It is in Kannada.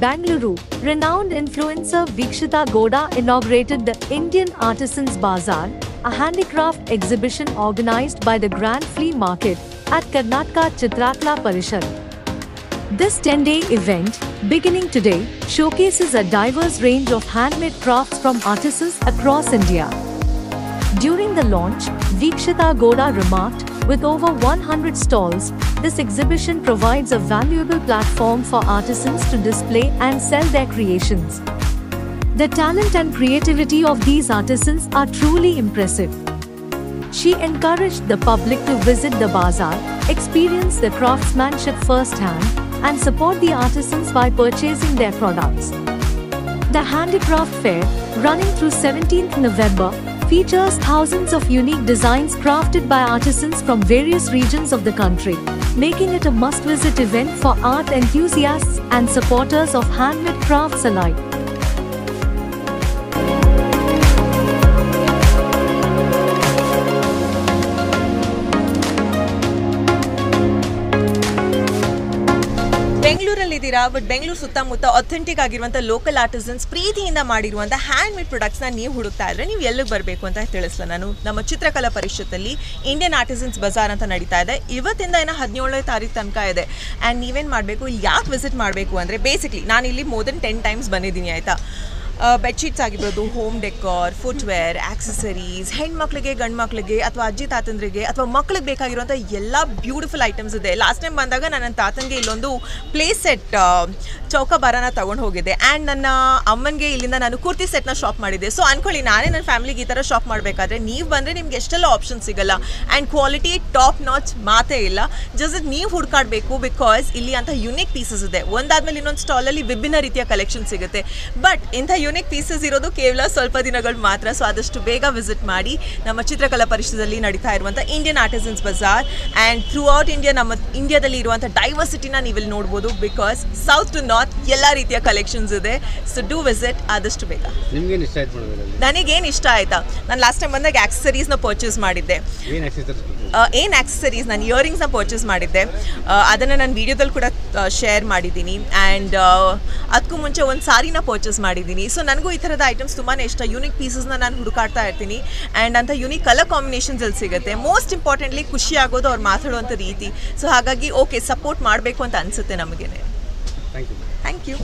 Bangalore, renowned influencer Vikshita Goda inaugurated the Indian Artisans Bazaar, a handicraft exhibition organized by the Grand Flea Market at Karnataka Chitrakla Parishad. This 10 day event, beginning today, showcases a diverse range of handmade crafts from artisans across India. During the launch, Vikshita Goda remarked, with over 100 stalls, this exhibition provides a valuable platform for artisans to display and sell their creations. The talent and creativity of these artisans are truly impressive. She encouraged the public to visit the bazaar, experience the craftsmanship firsthand, and support the artisans by purchasing their products. The Handicraft Fair, running through 17th November, features thousands of unique designs crafted by artisans from various regions of the country, making it a must visit event for art enthusiasts and supporters of handmade crafts alike. But Bengaluru ಸುತ್ತಮುತ್ತ ಅಥೆಂಟಿಕ್ ಆಗಿರುವಂಥ ಲೋಕಲ್ ಆರ್ಟಿಸನ್ಸ್ ಪ್ರೀತಿಯಿಂದ ಮಾಡಿರುವಂಥ ಹ್ಯಾಂಡ್ ಮೇಡ್ ಪ್ರಾಡಕ್ಟ್ಸ್ನ ನೀವು ಹುಡುಕ್ತಾ ಇದ್ರೆ ನೀವು ಎಲ್ಲಿಗೆ ಬರಬೇಕು ಅಂತ ತಿಳಿಸ್ಲ ನಾನು. ನಮ್ಮ ಚಿತ್ರಕಲಾ ಪರಿಷತ್ತಲ್ಲಿ ಇಂಡಿಯನ್ ಆರ್ಟಿಸನ್ಸ್ ಬಜಾರ್ ಅಂತ ನಡೀತಾ ಇದೆ. ಇವತ್ತಿಂದ ಏನೋ ಹದಿನೇಳನೇ ತಾರೀಕು ತನಕ ಇದೆ. ಆ್ಯಂಡ್ ನೀವೇನು ಮಾಡಬೇಕು? ಯಾಕೆ ವಿಸಿಟ್ ಮಾಡಬೇಕು ಅಂದರೆ ಬೇಸಿಕ್ಲಿ ನಾನು ಇಲ್ಲಿ ಮೋರ್ ದೆನ್ ಟೆನ್ ಟೈಮ್ಸ್ ಬಂದಿದ್ದೀನಿ, ಆಯಿತಾ? ಬೆಡ್ಶೀಟ್ಸ್ ಆಗಿರ್ಬೋದು ಹೋಮ್ ಡೆಕೋರ್ ಫುಟ್ವೇರ್ ಆಕ್ಸೆಸರೀಸ್ ಹೆಣ್ಮಕ್ಳಿಗೆ ಗಂಡು ಮಕ್ಳಿಗೆ ಅಥವಾ ಅಜ್ಜಿ ತಾತಂದ್ರಿಗೆ, ಅಥವಾ ಮಕ್ಳಿಗೆ ಬೇಕಾಗಿರುವಂಥ ಎಲ್ಲ ಬ್ಯೂಟಿಫುಲ್ ಐಟಮ್ಸ್ ಇದೆ. ಲಾಸ್ಟ್ ಟೈಮ್ ಬಂದಾಗ ನಾನು ನನ್ನ ತಾತನಿಗೆ ಇಲ್ಲೊಂದು ಪ್ಲೇ ಸೆಟ್ ಚೌಕಾಬಾರನ ತಗೊಂಡು ಹೋಗಿದ್ದೆ. ಆ್ಯಂಡ್ ನನ್ನ ಅಮ್ಮನಿಗೆ ಇಲ್ಲಿಂದ ನಾನು ಕುರ್ತಿ ಸೆಟ್ನ ಶಾಪ್ ಮಾಡಿದ್ದೆ. ಸೊ ಅನ್ಕೊಳ್ಳಿ, ನಾನೇ ನನ್ನ ಫ್ಯಾಮಿಲಿಗೆ ಈ ಥರ ಶಾಪ್ ಮಾಡಬೇಕಾದ್ರೆ ನೀವು ಬಂದರೆ ನಿಮ್ಗೆ ಎಷ್ಟೆಲ್ಲ ಆಪ್ಷನ್ ಸಿಗಲ್ಲ. ಆ್ಯಂಡ್ ಕ್ವಾಲಿಟಿ ಟಾಪ್ ನಾಚ್ ಮಾತೇ ಇಲ್ಲ. ಜಸ್ಟ್ ನೀವು ಹುಡ್ಕಾಡಬೇಕು ಬಿಕಾಸ್ ಇಲ್ಲಿ ಅಂತ ಯುನಿಕ್ ಪೀಸಸ್ ಇದೆ. ಒಂದಾದ್ಮೇಲೆ ಇನ್ನೊಂದು ಸ್ಟಾಲಲ್ಲಿ ವಿಭಿನ್ನ ರೀತಿಯ ಕಲೆಕ್ಷನ್ ಸಿಗುತ್ತೆ. ಬಟ್ ಇಂಥ ಯುನಿಕ್ ಪೀಸಸ್ ಇರೋದು ಕೇವಲ ಸ್ವಲ್ಪ ದಿನಗಳು ಮಾತ್ರ. ಸೊ ಆದಷ್ಟು ಬೇಗ ವಿಸಿಟ್ ಮಾಡಿ. ನಮ್ಮ ಚಿತ್ರಕಲಾ ಪರಿಷದಲ್ಲಿ ನಡೀತಾ ಇರುವಂಥ Indian artisans bazaar and throughout India ನಮ್ಮ ಇಂಡಿಯಾದಲ್ಲಿ ಇರುವಂಥ ಡೈವರ್ಸಿಟಿನ ನೀವಿಲ್ಲಿ ನೋಡ್ಬೋದು ಬಿಕಾಸ್ ಸೌತ್ ಟು ನಾರ್ತ್ ಎಲ್ಲ ರೀತಿಯ ಕಲೆಕ್ಷನ್ಸ್ ಇದೆ. ಸೊ ಡೂ ವಿಸಿಟ್ ಆದಷ್ಟು ಬೇಗ. ನನಗೇನು ಇಷ್ಟ ಆಯ್ತಾ? ನಾನು ಲಾಸ್ಟ್ ಟೈಮ್ ಬಂದಾಗ ಆಕ್ಸೆಸರೀಸ್ನ ಪರ್ಚೇಸ್ ಮಾಡಿದ್ದೆ. ಏನು ಆಕ್ಸಸರೀಸ್ ಏನು ಆಕ್ಸೆಸರೀಸ್ ನಾನು ಇಯರಿಂಗ್ಸ್ನ ಪರ್ಚೇಸ್ ಮಾಡಿದ್ದೆ. ಅದನ್ನು ನಾನು ವಿಡಿಯೋದಲ್ಲಿ ಕೂಡ ಶೇರ್ ಮಾಡಿದ್ದೀನಿ. ಆ್ಯಂಡ್ ಅದಕ್ಕೂ ಮುಂಚೆ ಒಂದು ಸಾರಿನ ಪರ್ಚೇಸ್ ಮಾಡಿದ್ದೀನಿ. ಸೊ ನನಗೂ ಈ ಥರದ ಐಟಮ್ಸ್ ತುಂಬಾ ಇಷ್ಟ. ಯೂನಿಕ್ ಪೀಸಸ್ನ ನಾನು ಹುಡುಕಾಡ್ತಾ ಇರ್ತೀನಿ. ಆ್ಯಂಡ್ ಅಂತ ಯೂನಿಕ್ ಕಲರ್ ಕಾಂಬಿನೇಷನ್ಸ್ ಅಲ್ಲಿ ಸಿಗುತ್ತೆ. ಮೋಸ್ಟ್ ಇಂಪಾರ್ಟೆಂಟ್ಲಿ ಖುಷಿ ಆಗೋದು ಅವ್ರು ಮಾತಾಡುವಂಥ ರೀತಿ. ಸೊ ಹಾಗಾಗಿ ಓಕೆ ಸಪೋರ್ಟ್ ಮಾಡಬೇಕು ಅಂತ ಅನಿಸುತ್ತೆ ನಮಗೇನೆ. Thank you